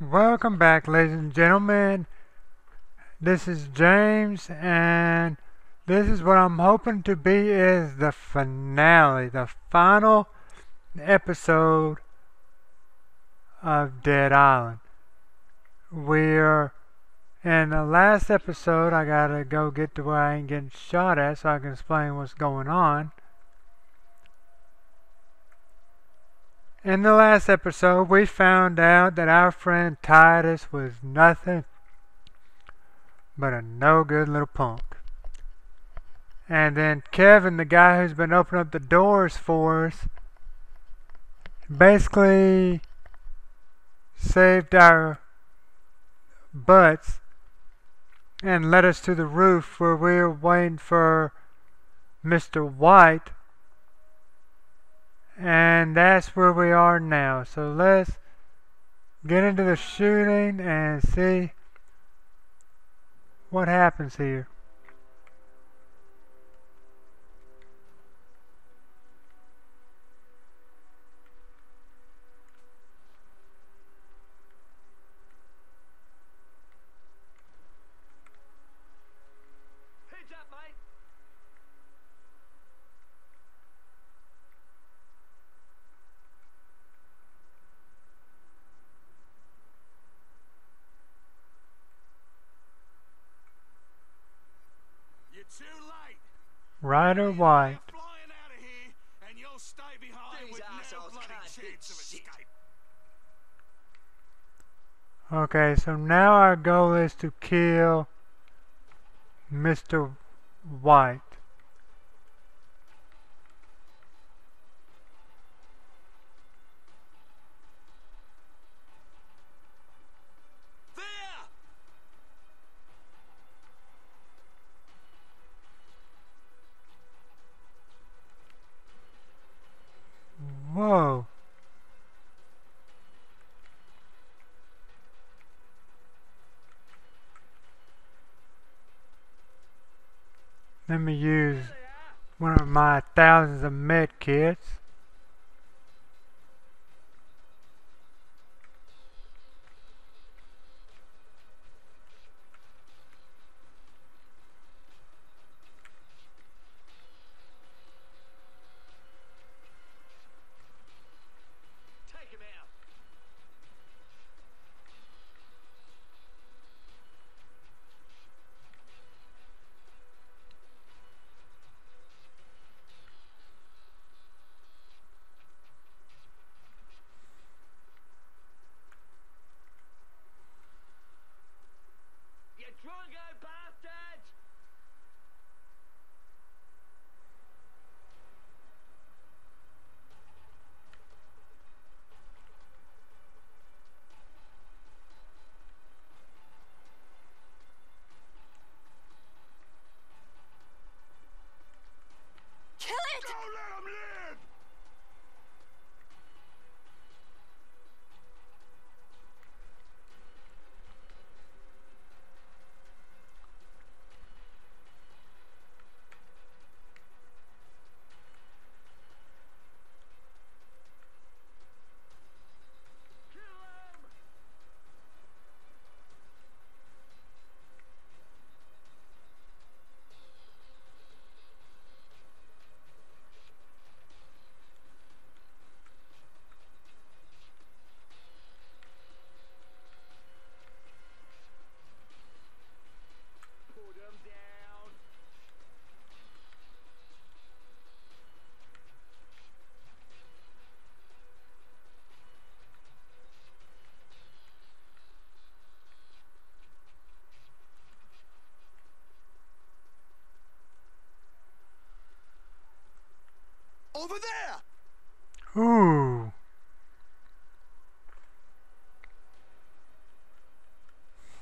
Welcome back, ladies and gentlemen. This is James, and this is what I'm hoping to be is the finale, the final episode of Dead Island. We're in the last episode. I gotta go get to where I ain't getting shot at, so I can explain what's going on. In the last episode, we found out that our friend Titus was nothing but a no good little punk. And then Kevin, the guy who's been opening up the doors for us, basically saved our butts and led us to the roof where we were waiting for Mr. White and that's where we are now. So let's get into the shooting and see what happens here. Ryder White. Okay, so now our goal is to kill Mr. White. Thousands of med kits. Over there! Ooh.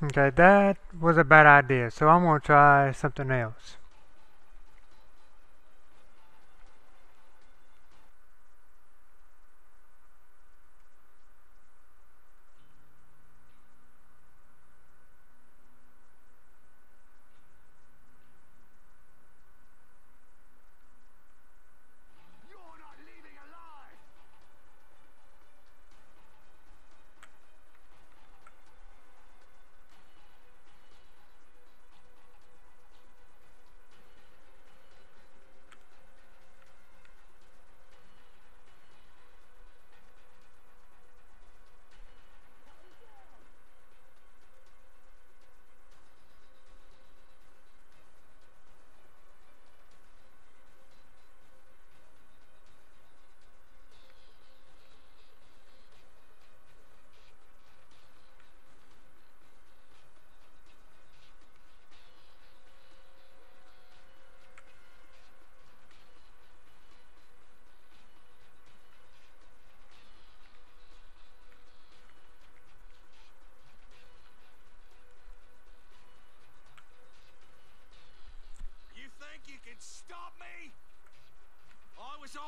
Okay, that was a bad idea, so I'm going to try something else.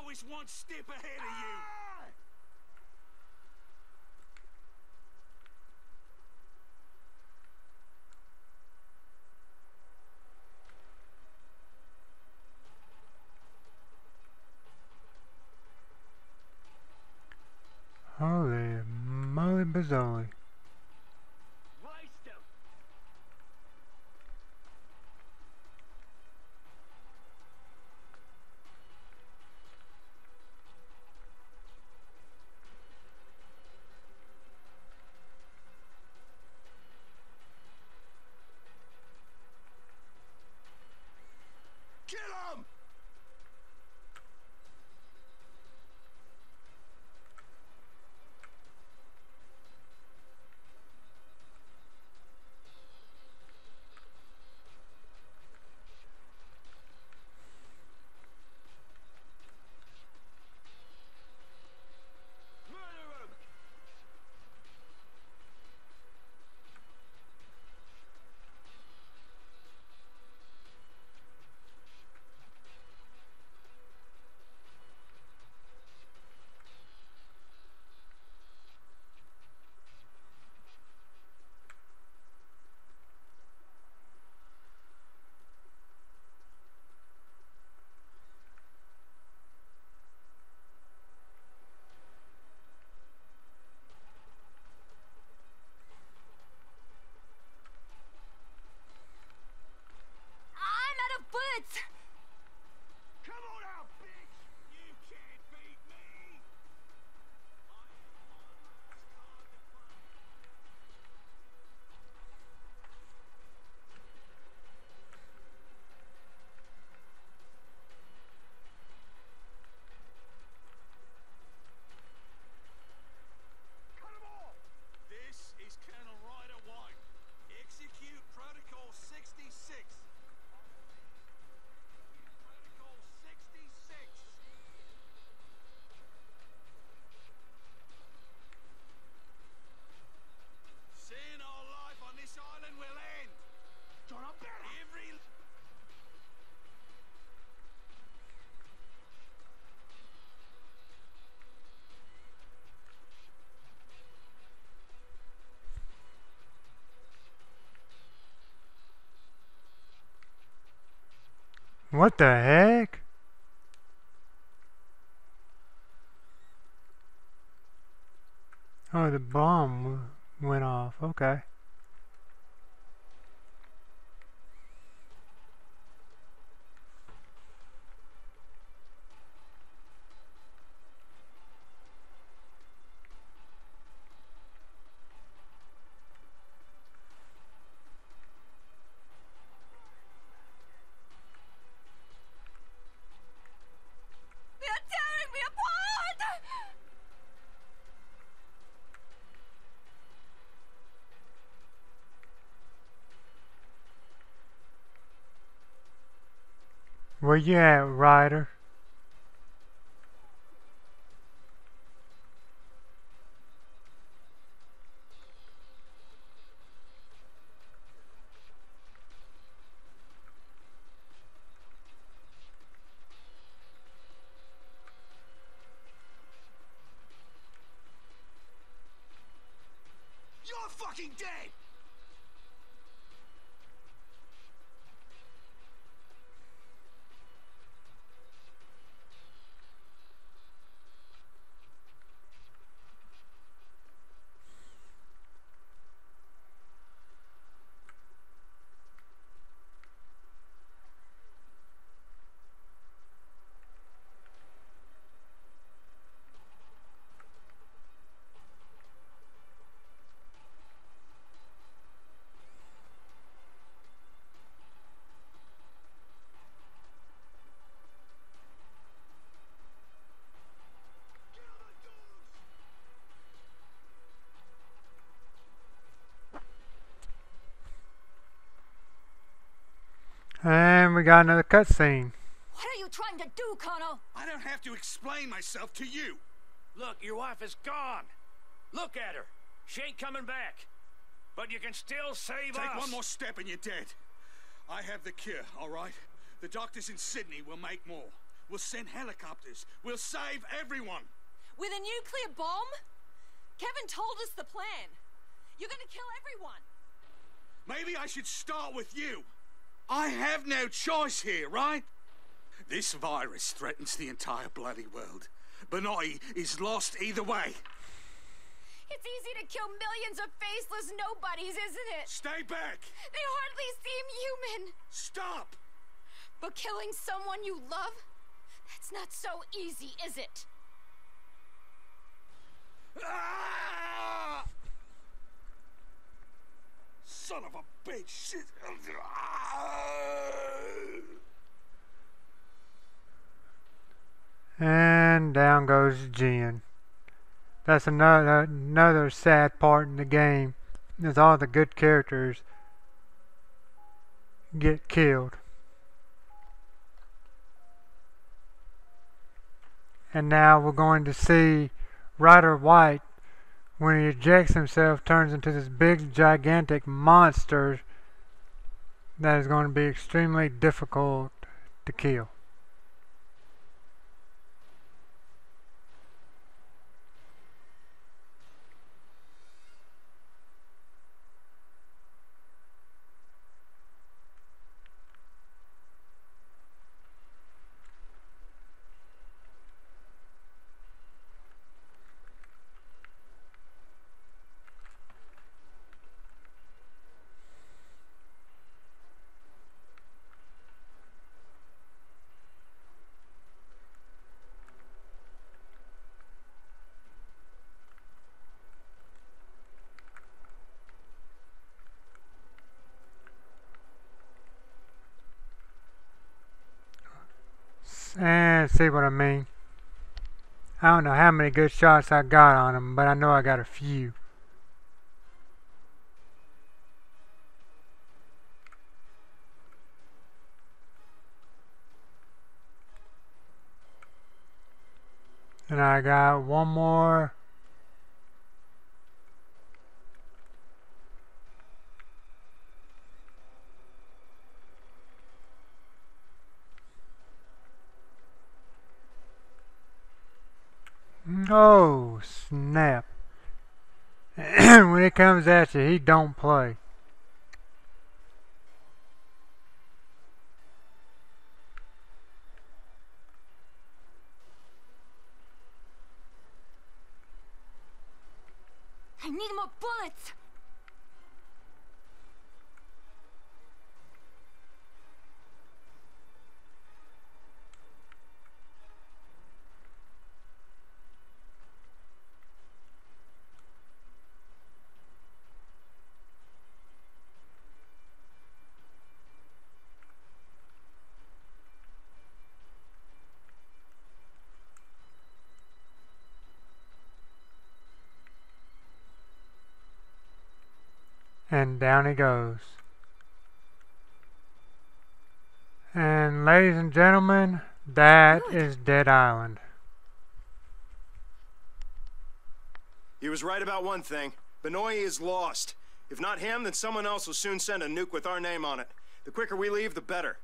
Always one step ahead of you. Holy moly bazzoli. What the heck? Oh, the bomb went off. Okay. Where you at, Ryder? We got another cutscene. What are you trying to do, Colonel? I don't have to explain myself to you. Look, your wife is gone. Look at her. She ain't coming back. But you can still save Take us. Take one more step and you're dead. I have the cure, all right? The doctors in Sydney will make more. We'll send helicopters. We'll save everyone. With a nuclear bomb? Kevin told us the plan. You're gonna kill everyone. Maybe I should start with you. I have no choice here, right? This virus threatens the entire bloody world. Banoi is lost either way. It's easy to kill millions of faceless nobodies, isn't it? Stay back! They hardly seem human. Stop! But killing someone you love? That's not so easy, is it? Ah! Son of a bitch! Shit. And down goes Jin. That's another another sad part in the game. Is all the good characters get killed. And now we're going to see Ryder White when he ejects himself turns into this big gigantic monster that is going to be extremely difficult to kill. And see what I mean. I don't know how many good shots I got on him, but I know I got a few. And I got one more. Oh, snap. when it comes at you, he don't play. I need more bullets. And down he goes. And ladies and gentlemen, that is Dead Island. He was right about one thing. Banoi is lost. If not him, then someone else will soon send a nuke with our name on it. The quicker we leave, the better.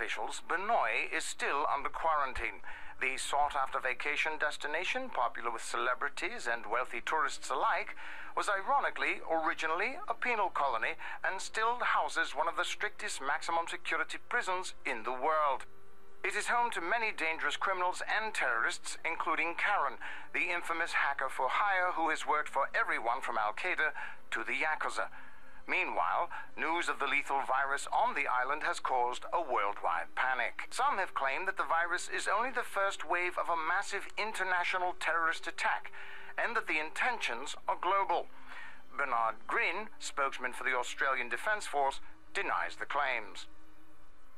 Officials, is still under quarantine. The sought after vacation destination, popular with celebrities and wealthy tourists alike, was ironically originally a penal colony and still houses one of the strictest maximum security prisons in the world. It is home to many dangerous criminals and terrorists, including Karen, the infamous hacker for hire who has worked for everyone from Al Qaeda to the Yakuza. Meanwhile, news of the lethal virus on the island has caused a worldwide panic. Some have claimed that the virus is only the first wave of a massive international terrorist attack, and that the intentions are global. Bernard Green, spokesman for the Australian Defence Force, denies the claims.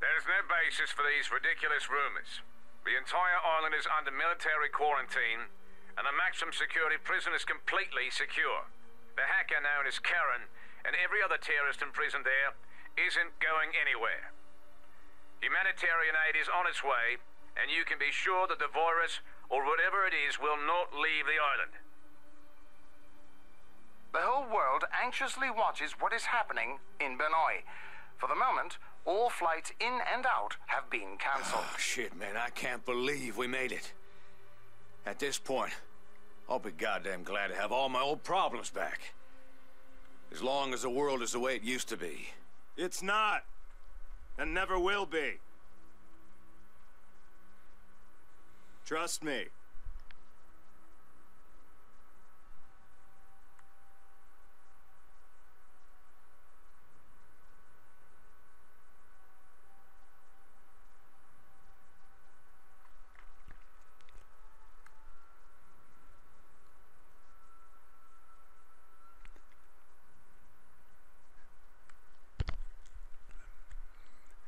There's no basis for these ridiculous rumors. The entire island is under military quarantine, and the maximum security prison is completely secure. The hacker known as Karen and every other terrorist imprisoned there isn't going anywhere. Humanitarian aid is on its way, and you can be sure that the virus, or whatever it is, will not leave the island. The whole world anxiously watches what is happening in Banoi. For the moment, all flights in and out have been cancelled. Oh, shit, man, I can't believe we made it. At this point, I'll be goddamn glad to have all my old problems back. As long as the world is the way it used to be. It's not. And never will be. Trust me.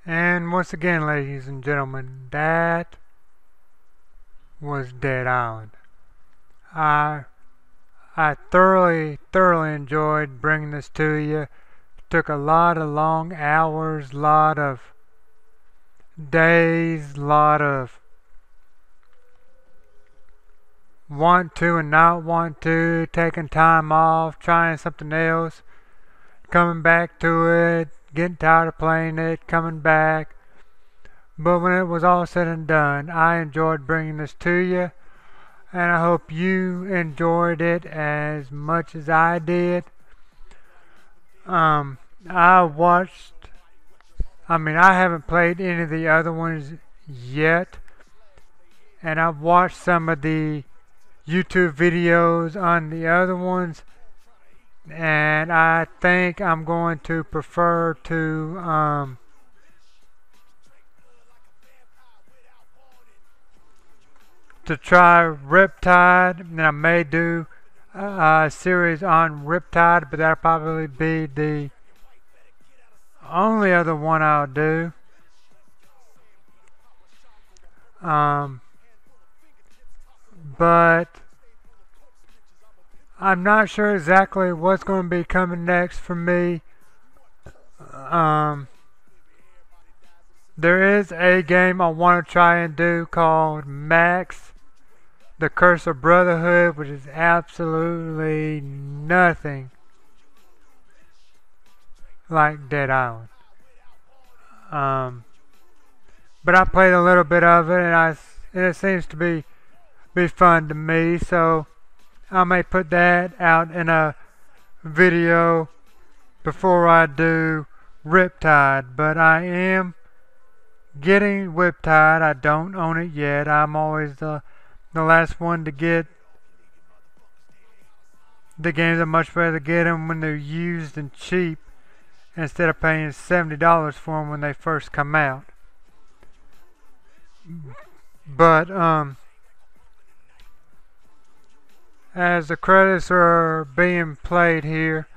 And once again, ladies and gentlemen, that was Dead Island. I I thoroughly, thoroughly enjoyed bringing this to you. Took a lot of long hours, lot of days, lot of want to and not want to, taking time off, trying something else, coming back to it, getting tired of playing it, coming back. But when it was all said and done, I enjoyed bringing this to you, and I hope you enjoyed it as much as I did. Um, I watched, I mean, I haven't played any of the other ones yet, and I've watched some of the YouTube videos on the other ones and I think I'm going to prefer to um, to try Riptide. And I may do a series on Riptide but that'll probably be the only other one I'll do. Um, but I'm not sure exactly what's going to be coming next for me. Um, there is a game I want to try and do called Max, The Curse of Brotherhood, which is absolutely nothing like Dead Island. Um, but I played a little bit of it, and I and it seems to be be fun to me. So I may put that out in a video before I do Riptide, but I am getting Riptide. I don't own it yet. I'm always the, the last one to get the games. I much rather get them when they're used and cheap instead of paying $70 for them when they first come out. But, um, as the credits are being played here,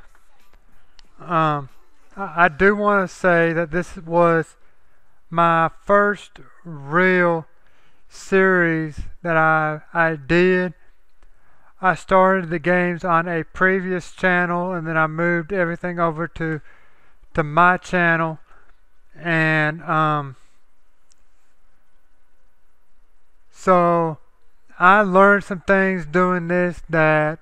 um, I, I do want to say that this was my first real series that I I did. I started the games on a previous channel and then I moved everything over to to my channel and um so I learned some things doing this that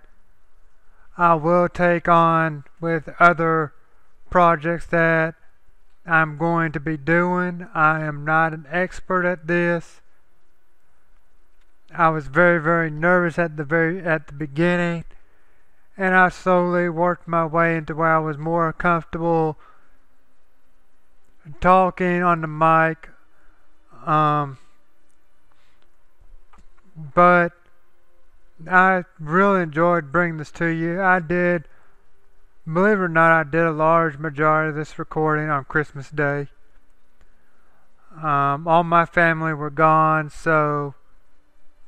I will take on with other projects that I'm going to be doing. I am not an expert at this. I was very very nervous at the very at the beginning and I slowly worked my way into where I was more comfortable talking on the mic um, but I really enjoyed bringing this to you. I did, believe it or not, I did a large majority of this recording on Christmas Day. Um, all my family were gone, so,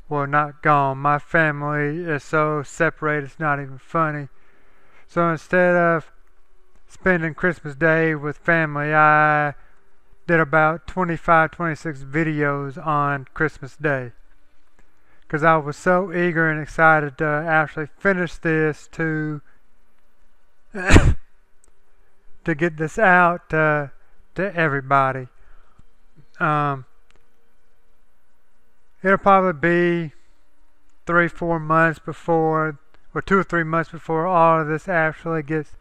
well, not gone. My family is so separated, it's not even funny. So instead of spending Christmas Day with family, I did about 25, 26 videos on Christmas Day. Because I was so eager and excited to actually finish this to to get this out to everybody. Um, it'll probably be three, four months before, or two or three months before all of this actually gets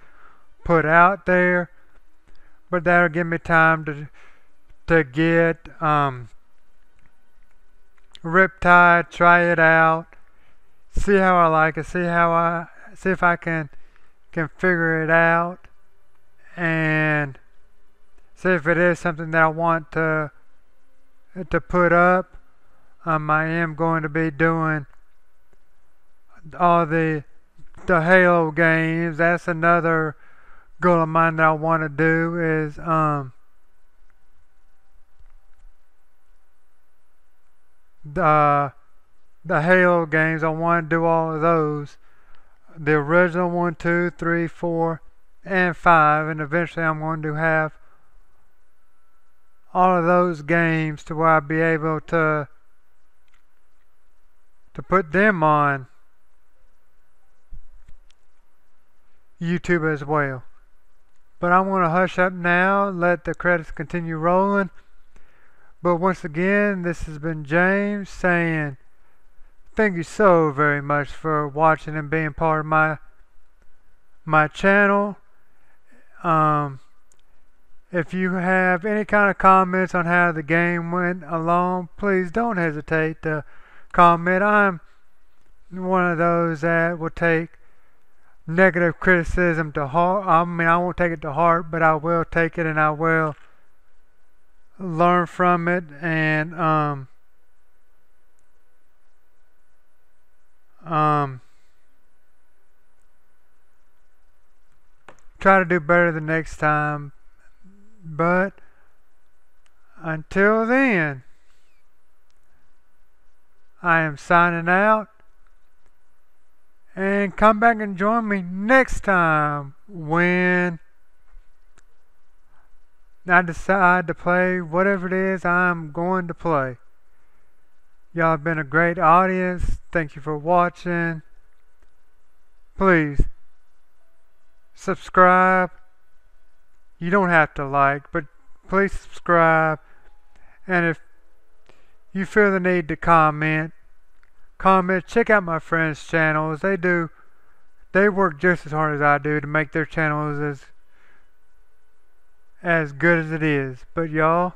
put out there. But that'll give me time to to get um, Riptide, try it out, see how I like it, see how I see if I can can figure it out, and see if it is something that I want to to put up. Um, I am going to be doing all the the Halo games. That's another goal of mine that I want to do is um the the Halo games. I want to do all of those. The original one, two, three, four, and five, and eventually I'm going to have all of those games to where I'll be able to to put them on YouTube as well. But I'm going to hush up now, let the credits continue rolling. But once again, this has been James saying thank you so very much for watching and being part of my my channel. Um, if you have any kind of comments on how the game went along, please don't hesitate to comment. I'm one of those that will take negative criticism to heart. I mean, I won't take it to heart, but I will take it and I will learn from it and um um try to do better the next time but until then I am signing out and come back and join me next time when I decide to play whatever it is I'm going to play. Y'all have been a great audience. Thank you for watching. Please subscribe. You don't have to like, but please subscribe. And if you feel the need to comment, comment. Check out my friends' channels. They do, they work just as hard as I do to make their channels as as good as it is. But y'all,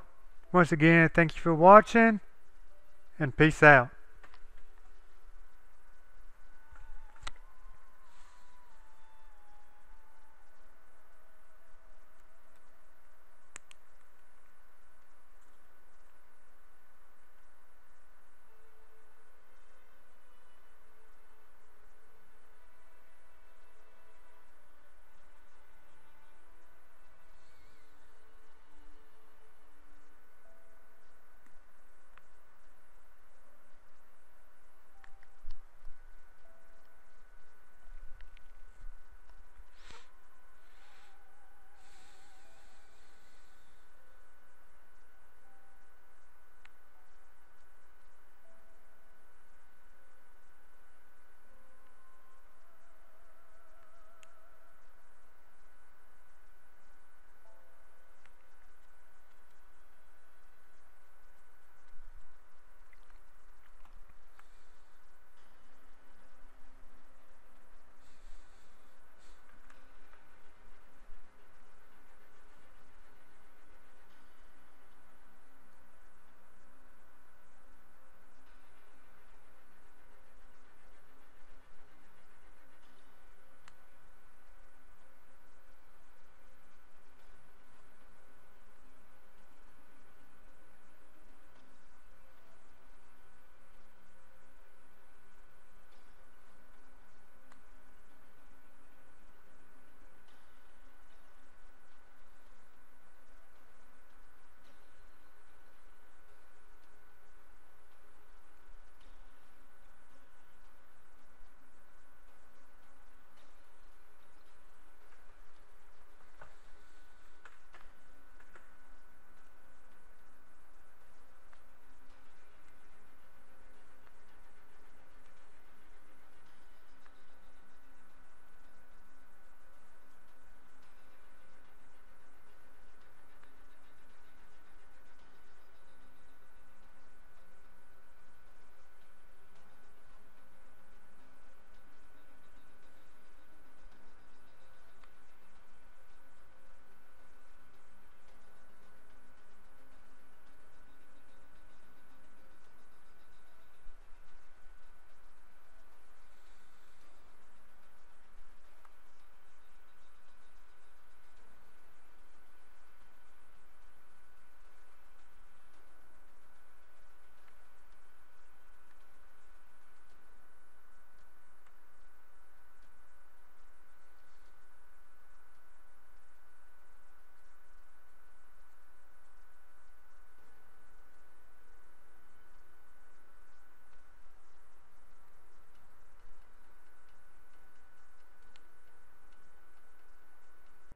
once again, thank you for watching and peace out.